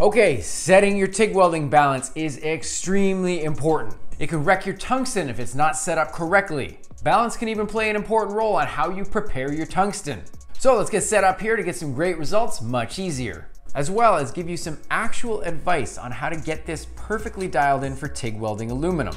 Okay, setting your TIG welding balance is extremely important. It can wreck your tungsten if it's not set up correctly. Balance can even play an important role on how you prepare your tungsten. So let's get set up here to get some great results much easier, as well as give you some actual advice on how to get this perfectly dialed in for TIG welding aluminum.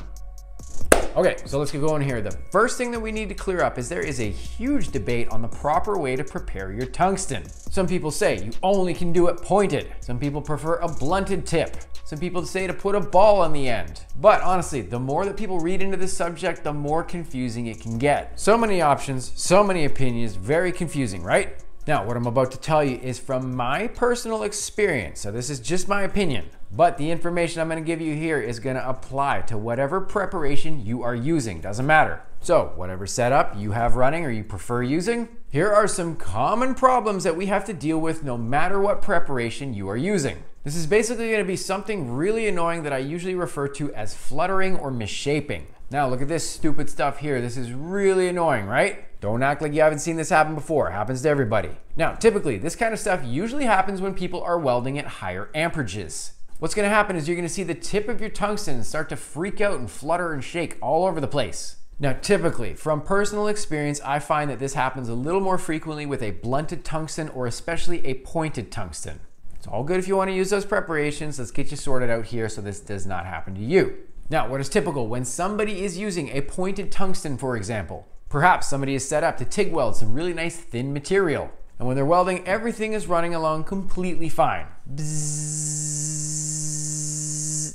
Okay, so let's get going here. The first thing that we need to clear up is there is a huge debate on the proper way to prepare your tungsten. Some people say you only can do it pointed. Some people prefer a blunted tip. Some people say to put a ball on the end. But honestly, the more that people read into this subject, the more confusing it can get. So many options, so many opinions, very confusing, right? Now, what I'm about to tell you is from my personal experience, so this is just my opinion, but the information I'm gonna give you here is gonna apply to whatever preparation you are using, doesn't matter. So, whatever setup you have running or you prefer using, here are some common problems that we have to deal with no matter what preparation you are using. This is basically gonna be something really annoying that I usually refer to as fluttering or misshaping. Now, look at this stupid stuff here. This is really annoying, right? Don't act like you haven't seen this happen before. It happens to everybody. Now, typically, this kind of stuff usually happens when people are welding at higher amperages. What's gonna happen is you're gonna see the tip of your tungsten start to freak out and flutter and shake all over the place. Now, typically, from personal experience, I find that this happens a little more frequently with a blunted tungsten or especially a pointed tungsten. It's all good if you wanna use those preparations. Let's get you sorted out here so this does not happen to you. Now, what is typical when somebody is using a pointed tungsten, for example? Perhaps somebody is set up to TIG weld some really nice thin material. And when they're welding, everything is running along completely fine. Bzzz.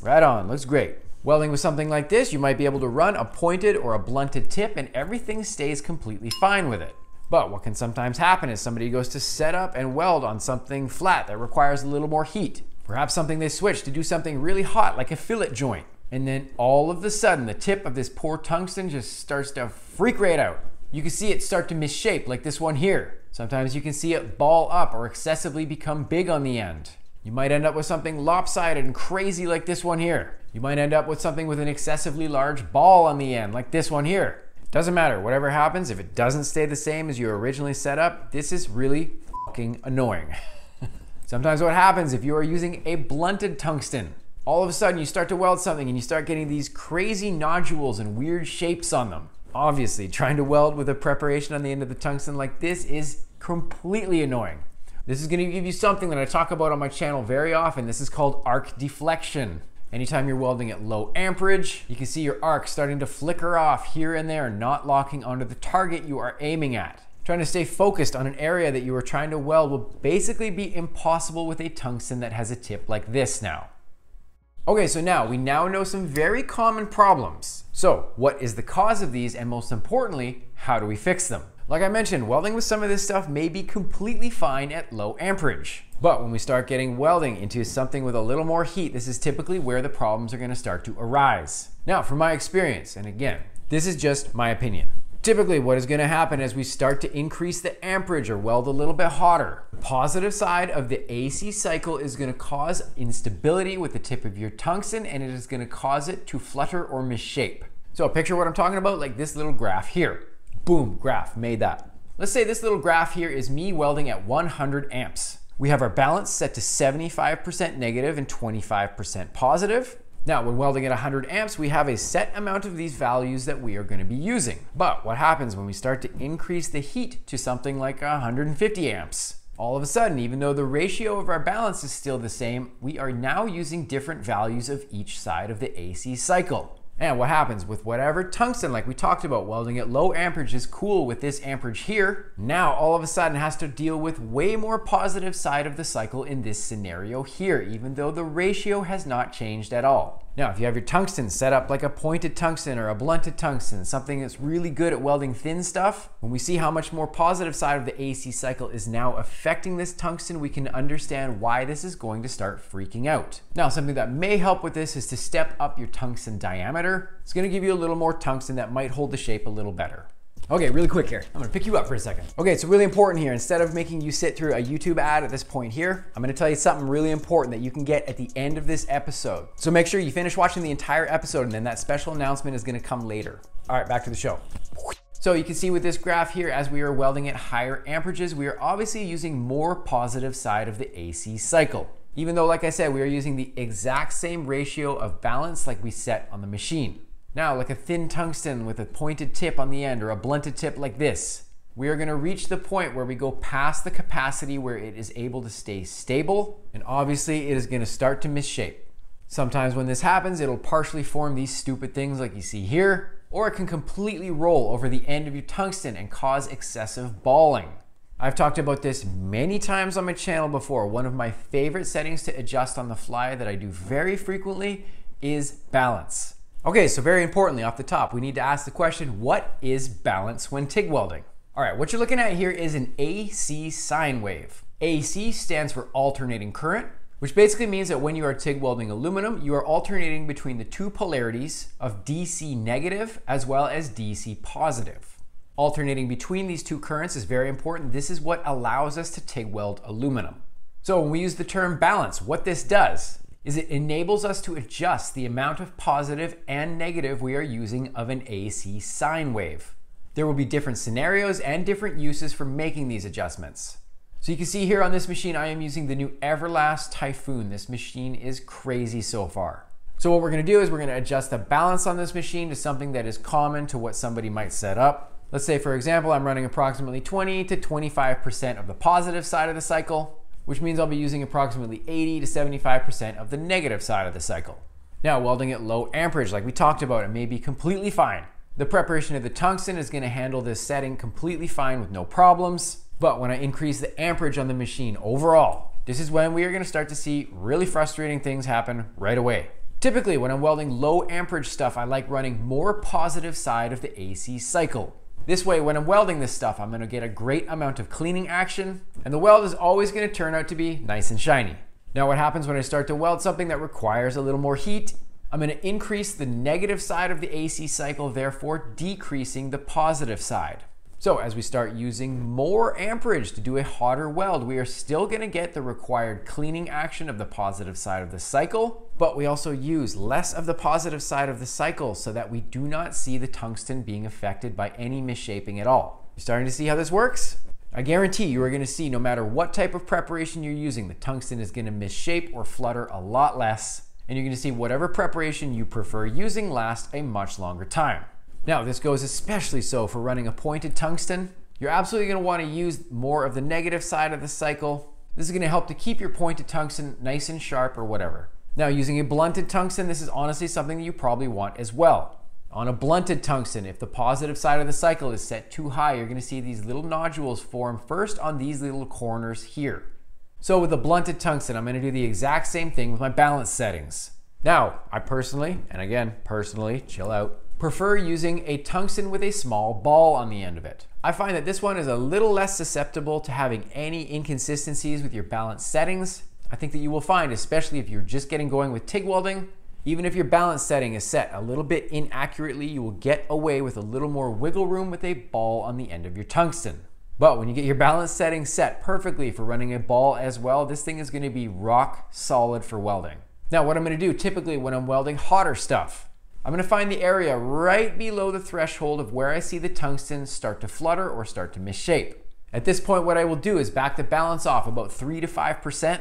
Right on, looks great. Welding with something like this, you might be able to run a pointed or a blunted tip and everything stays completely fine with it. But what can sometimes happen is somebody goes to set up and weld on something flat that requires a little more heat. Perhaps something they switch to do something really hot like a fillet joint. And then all of a sudden, the tip of this poor tungsten just starts to freak right out. You can see it start to misshape like this one here. Sometimes you can see it ball up or excessively become big on the end. You might end up with something lopsided and crazy like this one here. You might end up with something with an excessively large ball on the end like this one here. Doesn't matter, whatever happens, if it doesn't stay the same as you originally set up, this is really fucking annoying. Sometimes what happens if you are using a blunted tungsten, all of a sudden you start to weld something and you start getting these crazy nodules and weird shapes on them. Obviously, trying to weld with a preparation on the end of the tungsten like this is completely annoying. This is gonna give you something that I talk about on my channel very often. This is called arc deflection. Anytime you're welding at low amperage, you can see your arc starting to flicker off here and there, not locking onto the target you are aiming at. Trying to stay focused on an area that you are trying to weld will basically be impossible with a tungsten that has a tip like this now. Okay, so now we now know some very common problems. So what is the cause of these and most importantly, how do we fix them? Like I mentioned, welding with some of this stuff may be completely fine at low amperage. But when we start getting welding into something with a little more heat, this is typically where the problems are gonna start to arise. Now, from my experience, and again, this is just my opinion. Typically what is gonna happen as we start to increase the amperage or weld a little bit hotter, the positive side of the AC cycle is gonna cause instability with the tip of your tungsten and it is gonna cause it to flutter or misshape. So picture what I'm talking about, like this little graph here. Boom, graph, made that. Let's say this little graph here is me welding at 100 amps. We have our balance set to 75% negative and 25% positive. Now, when welding at 100 amps, we have a set amount of these values that we are going to be using. But what happens when we start to increase the heat to something like 150 amps? All of a sudden, even though the ratio of our balance is still the same, we are now using different values of each side of the AC cycle. And what happens with whatever tungsten, like we talked about, welding at low amperage is cool with this amperage here. Now all of a sudden has to deal with way more positive side of the cycle in this scenario here, even though the ratio has not changed at all. Now, if you have your tungsten set up like a pointed tungsten or a blunted tungsten, something that's really good at welding thin stuff, when we see how much more positive side of the AC cycle is now affecting this tungsten, we can understand why this is going to start freaking out. Now, something that may help with this is to step up your tungsten diameter. It's gonna give you a little more tungsten that might hold the shape a little better. Okay, really quick here. I'm gonna pick you up for a second. Okay, so really important here. Instead of making you sit through a YouTube ad at this point here, I'm gonna tell you something really important that you can get at the end of this episode. So make sure you finish watching the entire episode and then that special announcement is gonna come later. All right, back to the show. So you can see with this graph here, as we are welding at higher amperages, we are obviously using more positive side of the AC cycle. even though, like I said, we are using the exact same ratio of balance like we set on the machine. Now, like a thin tungsten with a pointed tip on the end or a blunted tip like this, we are gonna reach the point where we go past the capacity where it is able to stay stable, and obviously it is gonna start to misshape. Sometimes when this happens, it'll partially form these stupid things like you see here, or it can completely roll over the end of your tungsten and cause excessive balling. I've talked about this many times on my channel before. One of my favorite settings to adjust on the fly that I do very frequently is balance. Okay, so very importantly off the top, we need to ask the question, what is balance when TIG welding? All right, what you're looking at here is an AC sine wave. AC stands for alternating current, which basically means that when you are TIG welding aluminum, you are alternating between the two polarities of DC negative as well as DC positive. Alternating between these two currents is very important. This is what allows us to TIG weld aluminum. So when we use the term balance, what this does is it enables us to adjust the amount of positive and negative we are using of an AC sine wave. There will be different scenarios and different uses for making these adjustments. So you can see here on this machine, I am using the new Everlast Typhoon. This machine is crazy so far. So what we're gonna do is we're gonna adjust the balance on this machine to something that is common to what somebody might set up. Let's say, for example, I'm running approximately 20 to 25% of the positive side of the cycle, which means I'll be using approximately 80 to 75% of the negative side of the cycle. Now, welding at low amperage, like we talked about, it may be completely fine. The preparation of the tungsten is gonna handle this setting completely fine with no problems. But when I increase the amperage on the machine overall, this is when we are gonna start to see really frustrating things happen right away. Typically, when I'm welding low amperage stuff, I like running more positive side of the AC cycle. This way, when I'm welding this stuff, I'm gonna get a great amount of cleaning action, and the weld is always gonna turn out to be nice and shiny. Now, what happens when I start to weld something that requires a little more heat? I'm gonna increase the negative side of the AC cycle, therefore decreasing the positive side. So as we start using more amperage to do a hotter weld, we are still gonna get the required cleaning action of the positive side of the cycle, but we also use less of the positive side of the cycle so that we do not see the tungsten being affected by any misshaping at all. You're starting to see how this works? I guarantee you are gonna see no matter what type of preparation you're using, the tungsten is gonna misshape or flutter a lot less, and you're gonna see whatever preparation you prefer using last a much longer time. Now, this goes especially so for running a pointed tungsten. You're absolutely gonna wanna use more of the negative side of the cycle. This is gonna help to keep your pointed tungsten nice and sharp or whatever. Now, using a blunted tungsten, this is honestly something that you probably want as well. On a blunted tungsten, if the positive side of the cycle is set too high, you're gonna see these little nodules form first on these little corners here. So with a blunted tungsten, I'm gonna do the exact same thing with my balance settings. Now, I personally, and again, personally, chill out, prefer using a tungsten with a small ball on the end of it. I find that this one is a little less susceptible to having any inconsistencies with your balance settings. I think that you will find, especially if you're just getting going with TIG welding, even if your balance setting is set a little bit inaccurately, you will get away with a little more wiggle room with a ball on the end of your tungsten. But when you get your balance setting set perfectly for running a ball as well, this thing is gonna be rock solid for welding. Now what I'm gonna do typically when I'm welding hotter stuff, I'm gonna find the area right below the threshold of where I see the tungsten start to flutter or start to misshape. At this point, what I will do is back the balance off about three to 5%.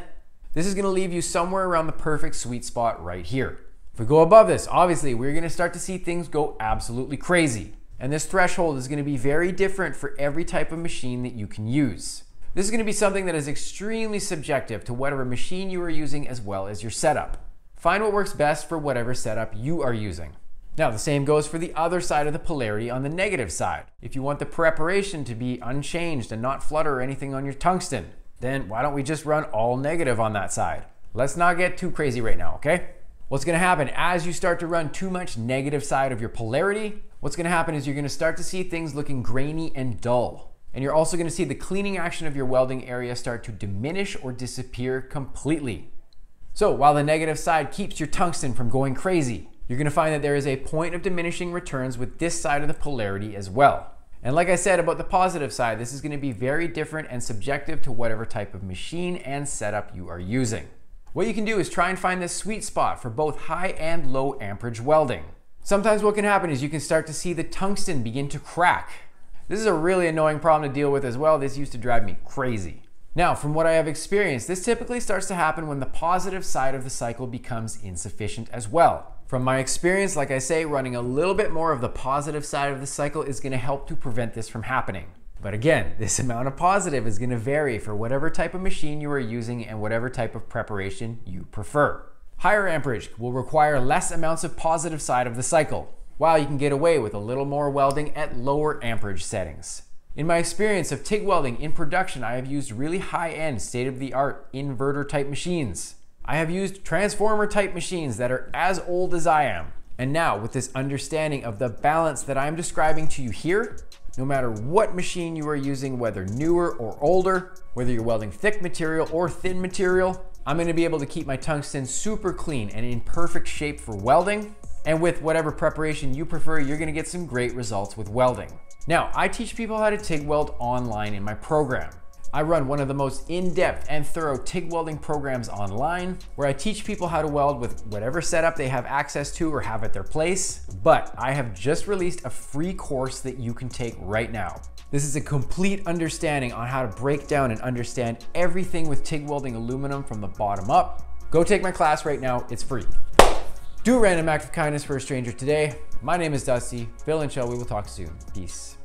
This is gonna leave you somewhere around the perfect sweet spot right here. If we go above this, obviously we're gonna start to see things go absolutely crazy. And this threshold is gonna be very different for every type of machine that you can use. This is gonna be something that is extremely subjective to whatever machine you are using as well as your setup. Find what works best for whatever setup you are using. Now, the same goes for the other side of the polarity on the negative side. If you want the preparation to be unchanged and not flutter or anything on your tungsten, then why don't we just run all negative on that side? Let's not get too crazy right now, okay? What's gonna happen as you start to run too much negative side of your polarity, what's gonna happen is you're gonna start to see things looking grainy and dull. And you're also gonna see the cleaning action of your welding area start to diminish or disappear completely. So while the negative side keeps your tungsten from going crazy, you're gonna find that there is a point of diminishing returns with this side of the polarity as well. And like I said about the positive side, this is gonna be very different and subjective to whatever type of machine and setup you are using. What you can do is try and find this sweet spot for both high and low amperage welding. Sometimes what can happen is you can start to see the tungsten begin to crack. This is a really annoying problem to deal with as well. This used to drive me crazy. Now, from what I have experienced, this typically starts to happen when the positive side of the cycle becomes insufficient as well. From my experience, like I say, running a little bit more of the positive side of the cycle is gonna help to prevent this from happening. But again, this amount of positive is gonna vary for whatever type of machine you are using and whatever type of preparation you prefer. Higher amperage will require less amounts of positive side of the cycle, while you can get away with a little more welding at lower amperage settings. In my experience of TIG welding in production, I have used really high-end, state-of-the-art inverter type machines. I have used transformer type machines that are as old as I am. And now with this understanding of the balance that I'm describing to you here, no matter what machine you are using, whether newer or older, whether you're welding thick material or thin material, I'm gonna be able to keep my tungsten super clean and in perfect shape for welding. And with whatever preparation you prefer, you're gonna get some great results with welding. Now, I teach people how to TIG weld online in my program. I run one of the most in-depth and thorough TIG welding programs online where I teach people how to weld with whatever setup they have access to or have at their place. But I have just released a free course that you can take right now. This is a complete understanding on how to break down and understand everything with TIG welding aluminum from the bottom up. Go take my class right now, it's free. Do a random act of kindness for a stranger today. My name is Dusty. Bill and Shell, we will talk soon. Peace.